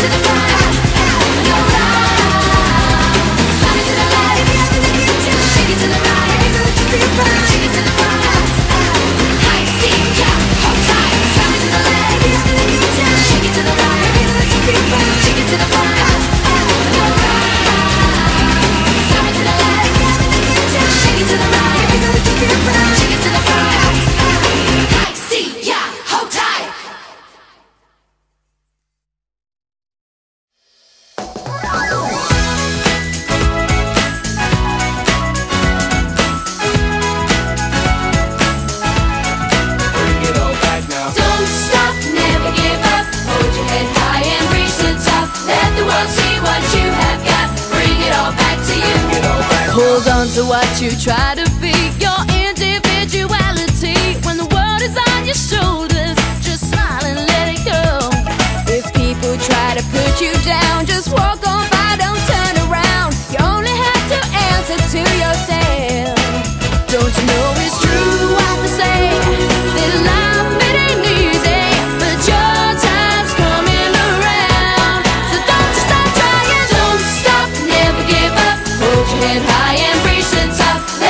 to the to what you try to be Your individuality. When the world is on your shoulders Just smile and let it go. If people try to put you down Just walk since I've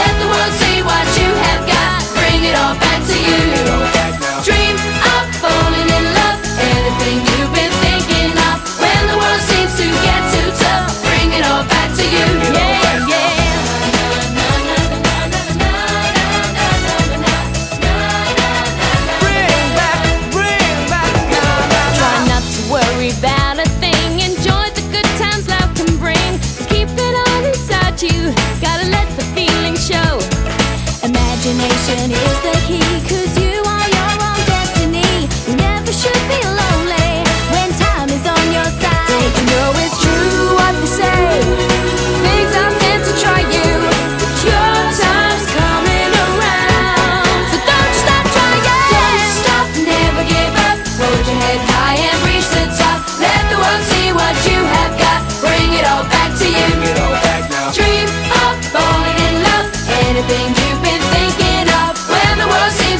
Determination is the key. Could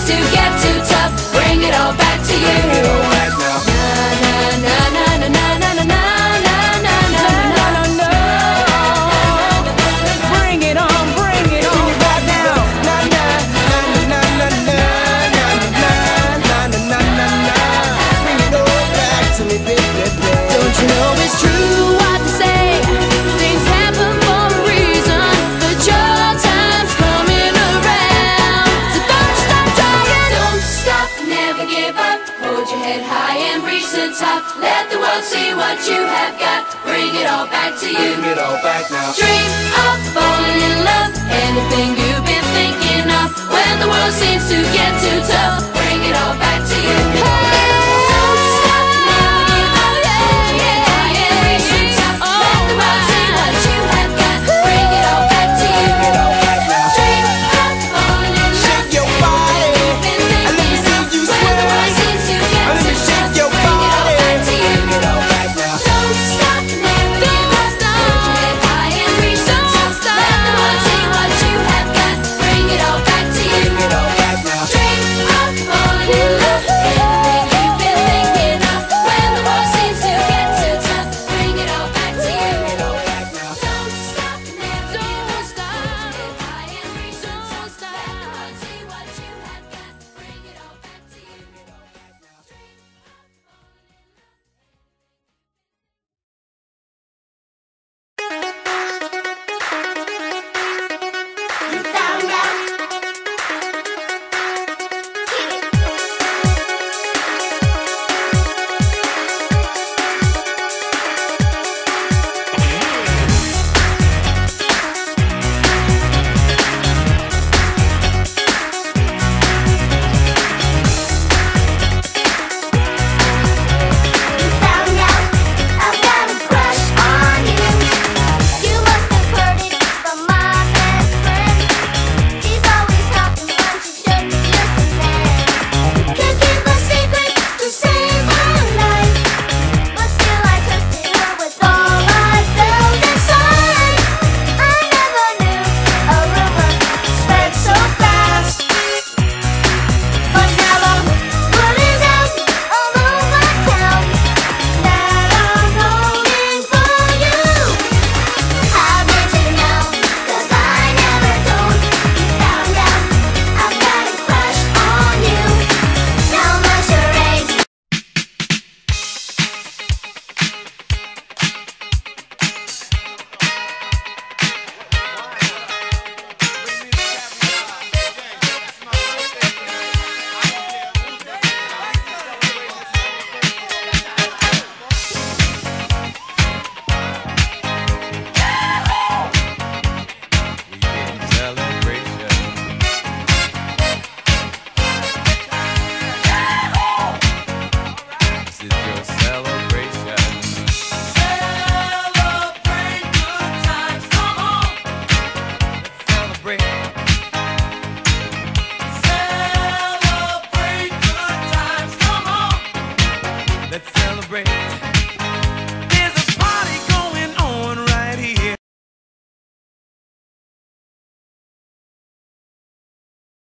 to get too tough, bring it all back to you. Your head high and reach the top. Let the world see what you have got. Bring it all back to you. Bring it all back now. Dream of falling in love. Anything you've been thinking of. When the world seems to get too tough. Bring it all back to you. Hey!